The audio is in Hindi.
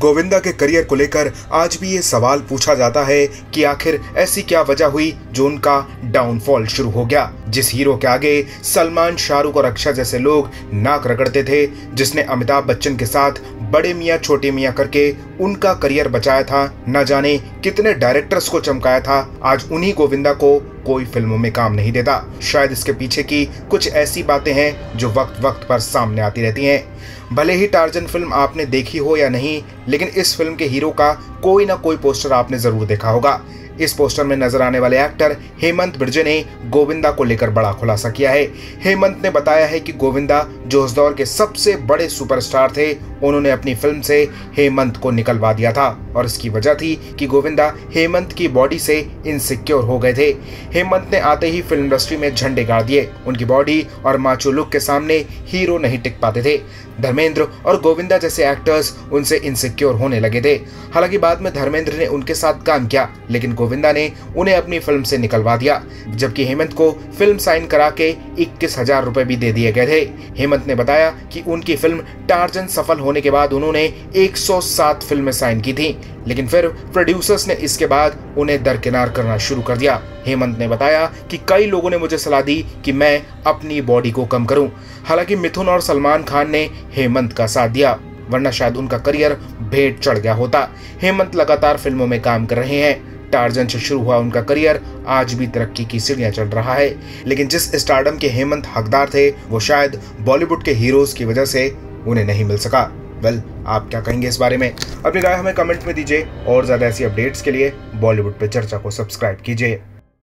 गोविंदा के करियर को लेकर आज भी ये सवाल पूछा जाता है कि आखिर ऐसी क्या वजह हुई जो उनका डाउनफॉल शुरू हो गया। जिस हीरो के आगे सलमान, शाहरुख और अक्षय जैसे लोग नाक रगड़ते थे, जिसने अमिताभ बच्चन के साथ बड़े मियाँ, छोटे मियाँ करके उनका करियर बचाया था। न जाने कितने डायरेक्टर्स को चमकाया था। आज उन्हीं गोविंदा को कोई फ़िल्मों में काम नहीं देता। शायद इसके पीछे की कुछ ऐसी बातें हैं जो वक्त वक्त पर सामने आती रहती हैं। भले ही टार्जन फ़िल्म आपने देखी हो या नहीं, लेकिन इस फ़िल्म के हीरो का कोई ना कोई पोस्टर आपने ज़रूर देखा होगा। इस पोस्टर में नज़र आने वाले एक्टर हेमंत बिरजे ने गोविंदा को लेकर बड़ा खुलासा किया है। हेमंत ने बताया है कि गोविंदा जो उस दौर के सबसे बड़े सुपरस्टार थे। उन्होंने अपनी फ़िल्म से हेमंत को निकलवा दिया था और इसकी वजह थी कि गोविंदा हेमंत की बॉडी से इनसिक्योर हो गए थे। हेमंत ने आते ही फ़िल्म इंडस्ट्री में झंडे गाड़ दिए। उनकी बॉडी और माचो लुक के सामने हीरो नहीं टिक पाते थे। धर्मेंद्र और गोविंदा जैसे एक्टर्स उनसे इनसिक्योर होने लगे थे। हालाँकि बाद में धर्मेंद्र ने उनके साथ काम किया, लेकिन गोविंदा ने उन्हें अपनी फ़िल्म से निकलवा दिया, जबकि हेमंत को फ़िल्म साइन करा के इक्कीस हज़ार रुपए भी दे दिए गए थे। हेमंत ने बताया कि उनकी फ़िल्म टार्जन सफल होने के बाद उन्होंने 107 फ़िल्में साइन की थी, लेकिन फिर प्रोड्यूसर्स ने इसके बाद उन्हें दरकिनार करना शुरू कर दिया। हेमंत ने बताया कि कई लोगों ने मुझे सलाह दी कि मैं अपनी बॉडी को कम करूँ। हालाँकि मिथुन और सलमान खान ने हेमंत का साथ दिया, वरना शायद उनका करियर भेंट चढ़ गया होता। हेमंत लगातार फ़िल्मों में काम कर रहे हैं। टार्जन से शुरू हुआ उनका करियर, आज भी तरक्की की सीढ़ियाँ चल रहा है। लेकिन जिस स्टारडम के हेमंत हकदार थे, वो शायद बॉलीवुड के हीरोज की वजह से उन्हें नहीं मिल सका। वेल आप क्या कहेंगे इस बारे में? अपनी राय हमें कमेंट में दीजिए और ज़्यादा ऐसी अपडेट्स के लिए बॉलीवुड पे चर्चा को सब्सक्राइब कीजिए।